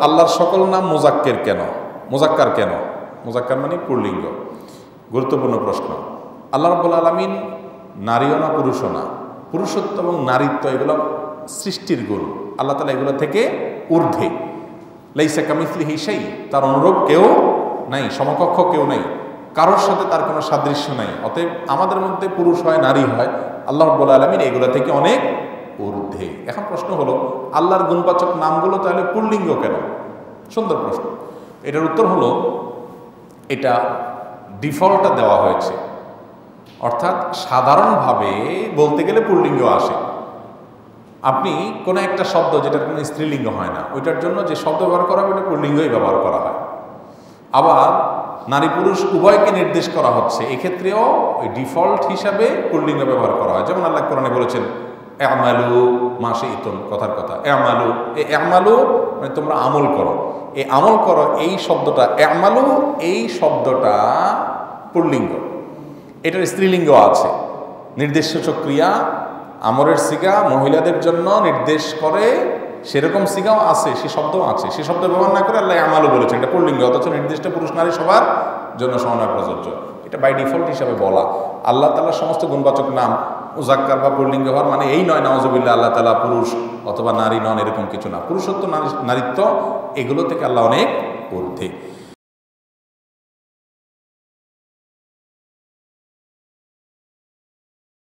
আল্লাহর সকল নাম মোজাক্কের কেন? মোজাক্কার কেন? মোজাক্কার মানে পুরলিঙ্গ। গুরুত্বপূর্ণ প্রশ্ন। আল্লাহ রব্বুল আলমিন নারীও না, পুরুষও না। পুরুষত্ব এবং নারীত্ব এগুলো সৃষ্টির গুণ। আল্লাহ তালা এগুলো থেকে ঊর্ধ্বে। লাইসা কামিসলি হিসাই তার অনুরূপ কেউ নাই, সমকক্ষ কেউ নাই। কারোর সাথে তার কোনো সাদৃশ্য নাই। অতএব আমাদের মধ্যে পুরুষ হয়, নারী হয়, আল্লাহ রব্বুল আলমিন এগুলো থেকে অনেক ঊর্ধ্বে। এখন প্রশ্ন হলো, আল্লাহর গুণবাচক নামগুলো তাহলে পুল্লিঙ্গ কেন? সুন্দর প্রশ্ন। এটার উত্তর হলো, এটা ডিফল্টটা দেওয়া হয়েছে। অর্থাৎ সাধারণভাবে বলতে গেলে পুল্লিঙ্গ আসে। আপনি কোনো একটা শব্দ যেটার কোনো স্ত্রীলিঙ্গ হয় না, ওইটার জন্য যে শব্দ ব্যবহার করা হবে ওটা পুল্লিঙ্গই ব্যবহার করা হয়। আবার নারী পুরুষ উভয়কে নির্দেশ করা হচ্ছে, এক্ষেত্রেও ওই ডিফল্ট হিসাবে পুল্লিঙ্গ ব্যবহার করা হয়। যেমন আল্লাহ কোরআনে বলেছেন আমালু মাসে ইতন কথার কথা। আমালু এ আমালু মানে তোমরা আমল করো। এই আমল করো, এই শব্দটা আমালু এই শব্দটা পুল্লিঙ্গ। এটার স্ত্রীলিঙ্গ আছে। নির্দেশসূচক ক্রিয়া আমরের সিগা, মহিলাদের জন্য নির্দেশ করে, সেরকম সিগাও আছে, সে শব্দও আছে। সে শব্দ ব্যবহার না করে আল্লাহ আমালও বলেছেন, এটা পুল্লিঙ্গ, অথচ নির্দিষ্ট পুরুষ, নারী সবার জন্য সমানয় প্রযোজ্য। এটা বাই ডিফল্ট হিসাবে বলা। আল্লাহ তালার সমস্ত গুণবাচক নাম উজাক্কার বা পুরলিঙ্গ হওয়ার মানে এই নয় নওয়াজবিল্লা আল্লাহ তালা পুরুষ অথবা নারী নন, এরকম কিছু না। পুরুষত্ব, নারী, নারীত্ব, এগুলো থেকে আল্লাহ অনেক ঊর্ধ্বে।